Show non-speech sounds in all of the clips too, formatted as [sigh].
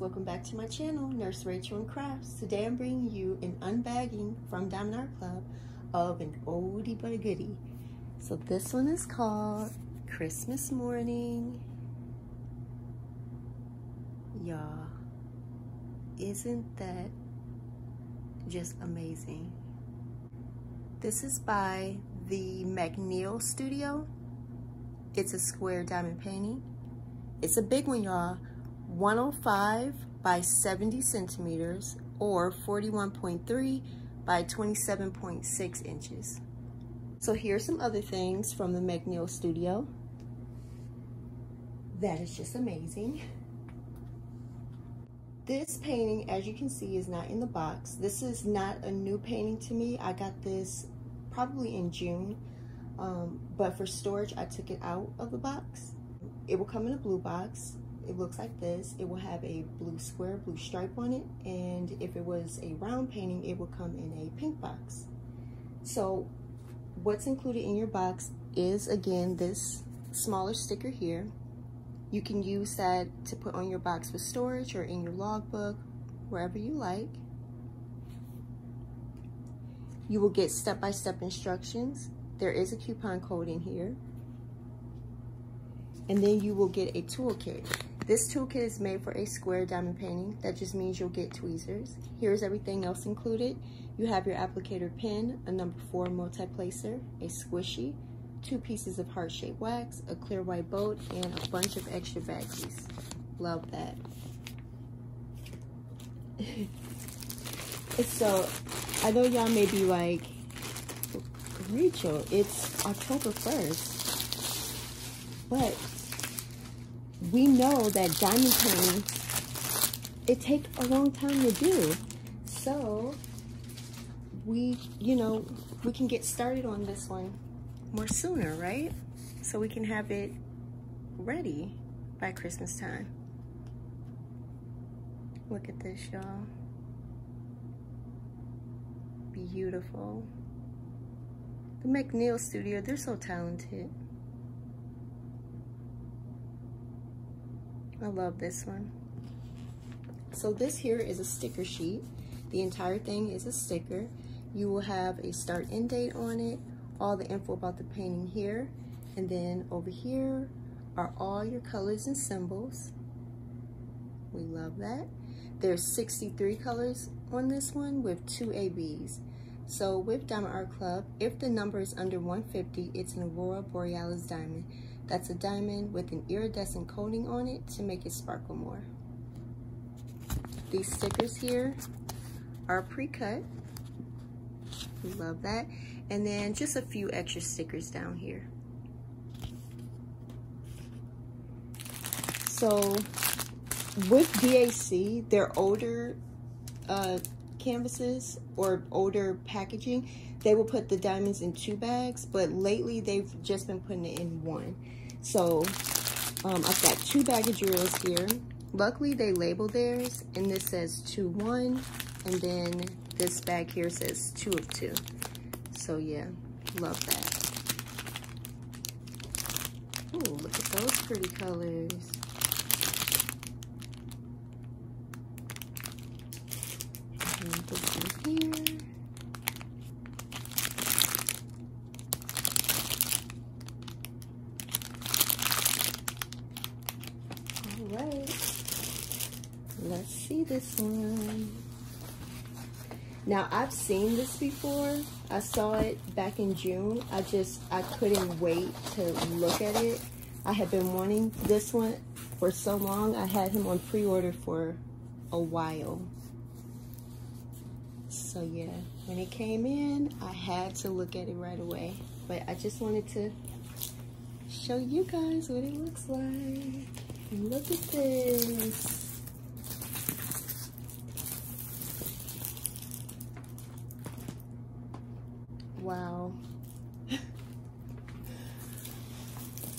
welcome back to my channel, Nurse Rachel and Crafts. Today I'm bringing you an unbagging from Diamond Art Club of an oldie but a goodie. So this one is called Christmas Morning. Y'all, isn't that just amazing? This is by the MacNeil Studio. It's a square diamond painting. It's a big one, y'all. 105 by 70 centimeters or 41.3 by 27.6 inches. So here's some other things from the MacNeil Studio. That is just amazing. This painting, as you can see, is not in the box. This is not a new painting to me. I got this probably in June, um, but for storage, I took it out of the box. It will come in a blue box. It looks like this. It will have a blue square, blue stripe on it. And if it was a round painting, it will come in a pink box. So what's included in your box is, again, this smaller sticker here. You can use that to put on your box for storage or in your logbook, wherever you like. You will get step-by-step -step instructions. There is a coupon code in here. And then you will get a toolkit. This toolkit is made for a square diamond painting. That just means you'll get tweezers. Here's everything else included. You have your applicator pen, a number four multi-placer, a squishy, two pieces of heart-shaped wax, a clear white boat, and a bunch of extra baggies. Love that. [laughs] so, I know y'all may be like, Rachel, it's October 1st, but we know that diamond paintings, it takes a long time to do. So we, you know, we can get started on this one more sooner, right? So we can have it ready by Christmas time. Look at this, y'all. Beautiful. The MacNeil Studio, they're so talented. I love this one. So this here is a sticker sheet. The entire thing is a sticker. You will have a start end date on it, all the info about the painting here, and then over here are all your colors and symbols. We love that. There's 63 colors on this one with two ABs. So with Diamond Art Club, if the number is under 150, it's an Aurora Borealis diamond. That's a diamond with an iridescent coating on it to make it sparkle more. These stickers here are pre-cut. We love that. And then just a few extra stickers down here. So with DAC, their older uh, canvases or older packaging, they will put the diamonds in two bags, but lately they've just been putting it in one. So um, I've got two bag of drills here. Luckily they label theirs and this says two one and then this bag here says two of two. So yeah, love that. Oh, look at those pretty colors. Let's see this one. Now, I've seen this before. I saw it back in June. I just, I couldn't wait to look at it. I had been wanting this one for so long. I had him on pre-order for a while. So yeah, when it came in, I had to look at it right away. But I just wanted to show you guys what it looks like. Look at this. Wow.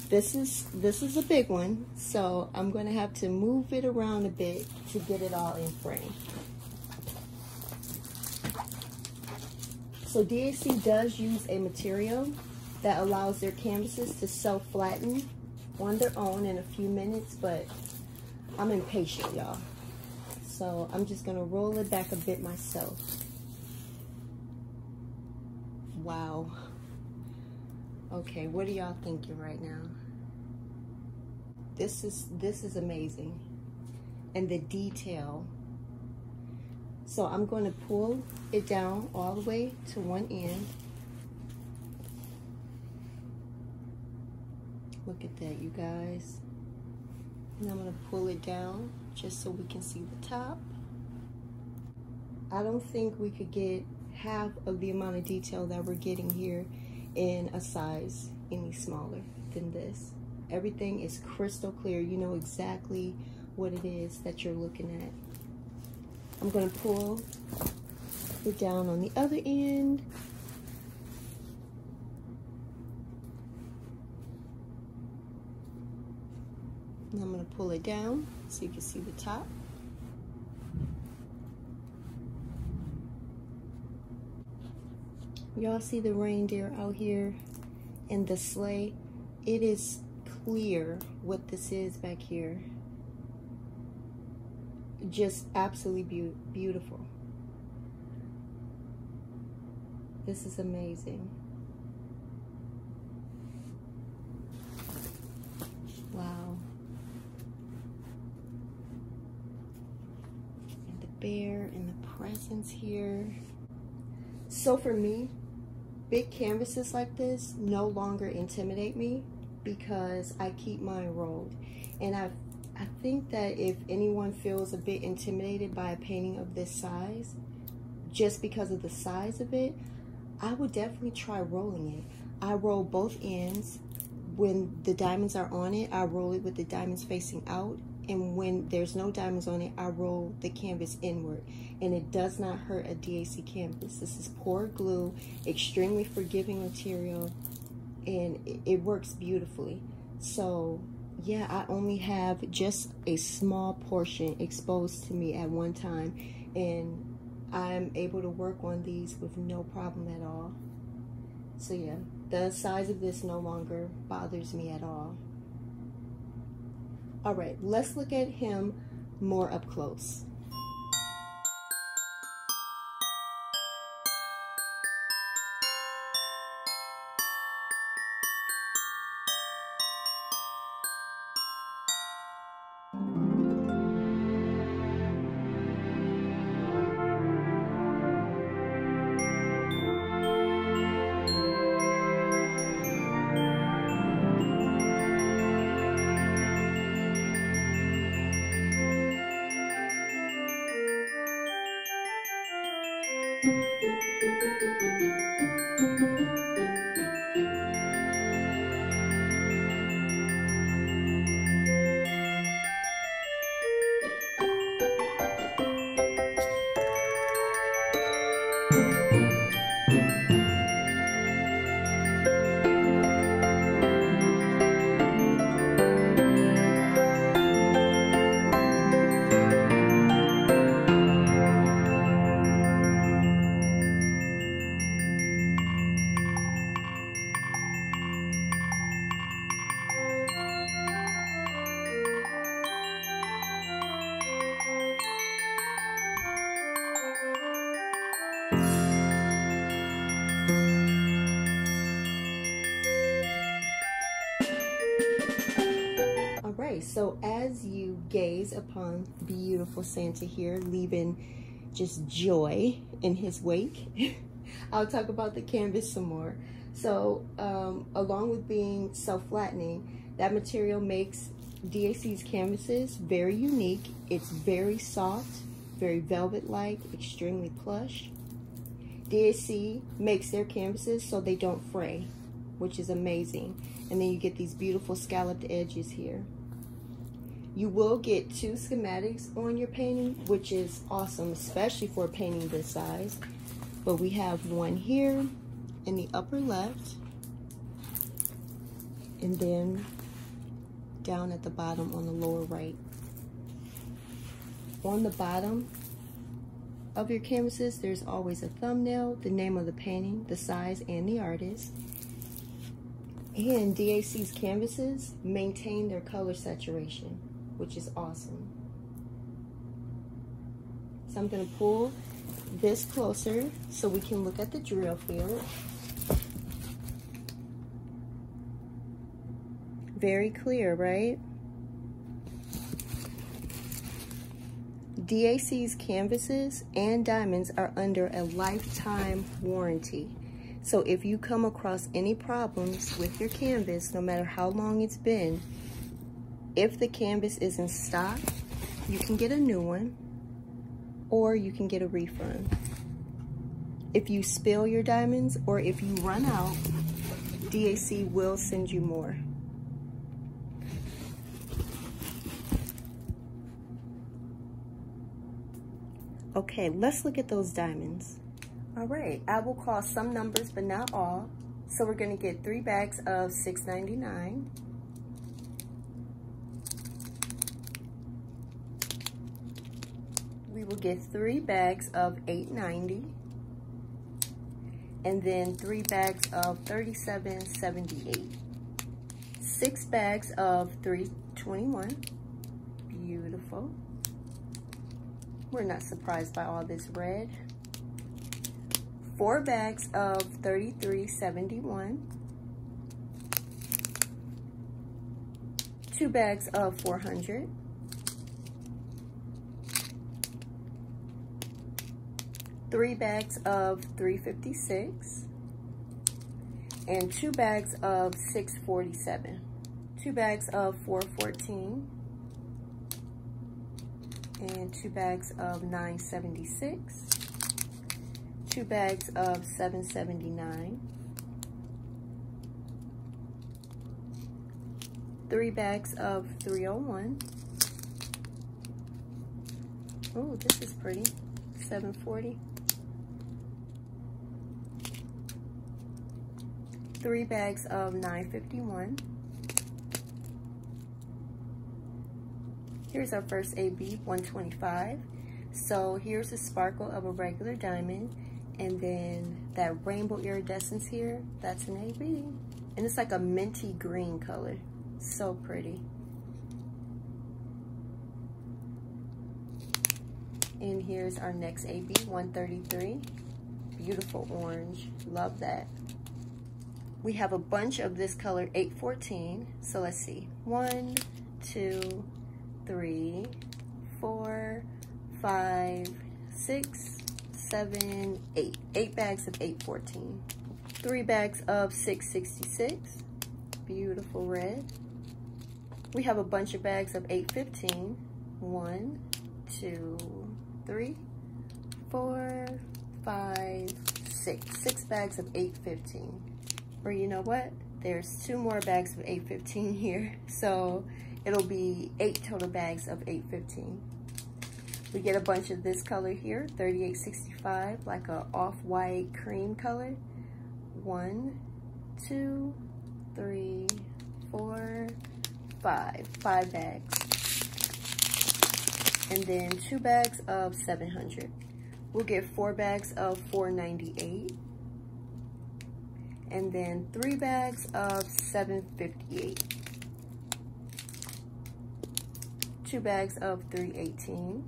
this is this is a big one, so I'm going to have to move it around a bit to get it all in frame. So DAC does use a material that allows their canvases to self-flatten on their own in a few minutes, but I'm impatient, y'all. So I'm just gonna roll it back a bit myself. Wow. Okay, what are y'all thinking right now? This is this is amazing. And the detail. So I'm going to pull it down all the way to one end. Look at that, you guys. And I'm going to pull it down just so we can see the top. I don't think we could get half of the amount of detail that we're getting here in a size any smaller than this. Everything is crystal clear. You know exactly what it is that you're looking at. I'm going to pull it down on the other end. And I'm going to pull it down so you can see the top. Y'all see the reindeer out here in the sleigh? It is clear what this is back here. Just absolutely be beautiful. This is amazing. Wow. And the bear and the presents here. So for me, big canvases like this no longer intimidate me because I keep mine rolled. And I, I think that if anyone feels a bit intimidated by a painting of this size, just because of the size of it, I would definitely try rolling it. I roll both ends. When the diamonds are on it, I roll it with the diamonds facing out. And when there's no diamonds on it, I roll the canvas inward. And it does not hurt a DAC canvas. This is poured glue, extremely forgiving material, and it works beautifully. So yeah, I only have just a small portion exposed to me at one time and I'm able to work on these with no problem at all. So yeah, the size of this no longer bothers me at all. All right, let's look at him more up close. So as you gaze upon beautiful Santa here, leaving just joy in his wake, [laughs] I'll talk about the canvas some more. So um, along with being self-flattening, that material makes DAC's canvases very unique. It's very soft, very velvet-like, extremely plush. DAC makes their canvases so they don't fray, which is amazing. And then you get these beautiful scalloped edges here. You will get two schematics on your painting, which is awesome, especially for a painting this size. But we have one here in the upper left, and then down at the bottom on the lower right. On the bottom of your canvases, there's always a thumbnail, the name of the painting, the size, and the artist. And DAC's canvases maintain their color saturation which is awesome. So I'm gonna pull this closer so we can look at the drill field. Very clear, right? DAC's canvases and diamonds are under a lifetime warranty. So if you come across any problems with your canvas, no matter how long it's been, if the canvas is in stock, you can get a new one or you can get a refund. If you spill your diamonds or if you run out, DAC will send you more. Okay, let's look at those diamonds. All right, I will call some numbers, but not all. So we're gonna get three bags of $6.99. Will get three bags of $8.90. And then three bags of $37.78. Six bags of $3.21. Beautiful. We're not surprised by all this red. Four bags of 33.71. Two bags of 400. Three bags of 356. And two bags of 647. Two bags of 414 and two bags of 976, two bags of 779, three bags of 301. Oh, this is pretty. 740. Three bags of 951. Here's our first AB, 125. So here's the sparkle of a regular diamond. And then that rainbow iridescence here, that's an AB. And it's like a minty green color. So pretty. And here's our next AB, 133. Beautiful orange, love that. We have a bunch of this color, 814. So let's see, one, two, three, four, five, six, seven, eight. Eight bags of 814. Three bags of 666. Beautiful red. We have a bunch of bags of 815. One, two, three, four, five, six. Six bags of 815. Or you know what? There's two more bags of 815 here. [laughs] So it'll be eight total bags of 815. We get a bunch of this color here, 3865, like a off-white cream color. One, two, three, four, five. Five bags. And then two bags of 700. We'll get four bags of 498. And then three bags of 758 two bags of 318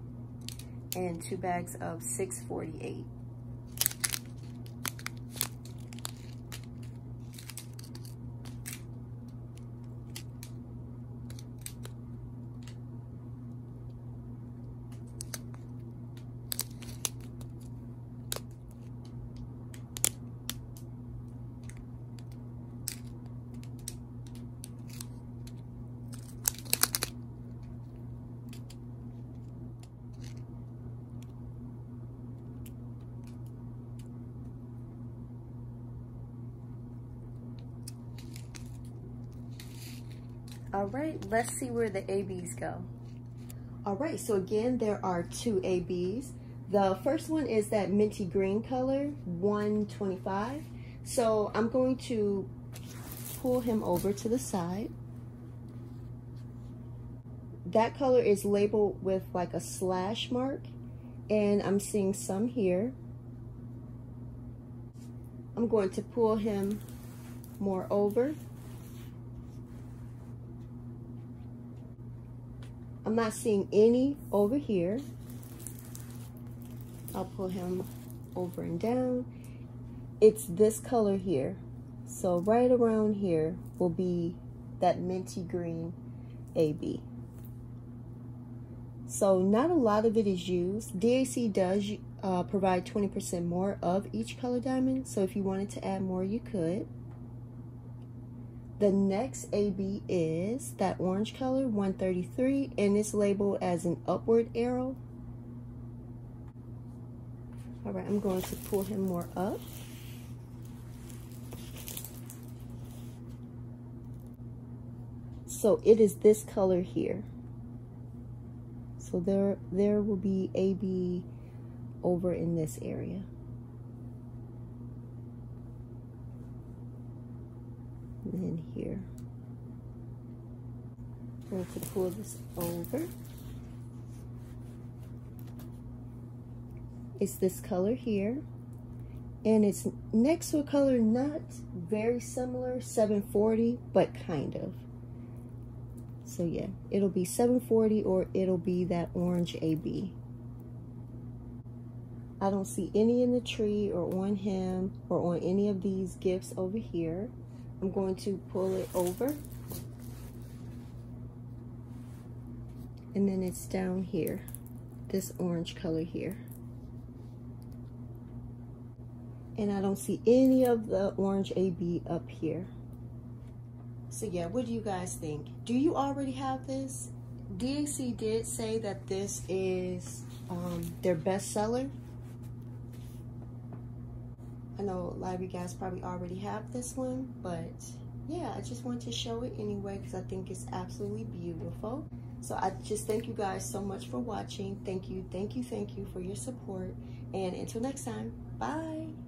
and two bags of 648. All right, let's see where the ABs go. All right, so again, there are two ABs. The first one is that minty green color, 125. So I'm going to pull him over to the side. That color is labeled with like a slash mark, and I'm seeing some here. I'm going to pull him more over I'm not seeing any over here. I'll pull him over and down. It's this color here. So right around here will be that minty green AB. So not a lot of it is used. DAC does uh, provide 20% more of each color diamond. So if you wanted to add more, you could. The next AB is that orange color, 133, and it's labeled as an upward arrow. All right, I'm going to pull him more up. So it is this color here. So there, there will be AB over in this area. Then here. Going to pull this over. It's this color here. And it's next to a color not very similar, 740, but kind of. So yeah, it'll be 740 or it'll be that orange AB. I don't see any in the tree or on him or on any of these gifts over here. I'm going to pull it over. And then it's down here, this orange color here. And I don't see any of the orange AB up here. So yeah, what do you guys think? Do you already have this? DAC did say that this is um, their best seller. I know a lot of you guys probably already have this one, but yeah, I just want to show it anyway because I think it's absolutely beautiful. So I just thank you guys so much for watching. Thank you, thank you, thank you for your support. And until next time, bye.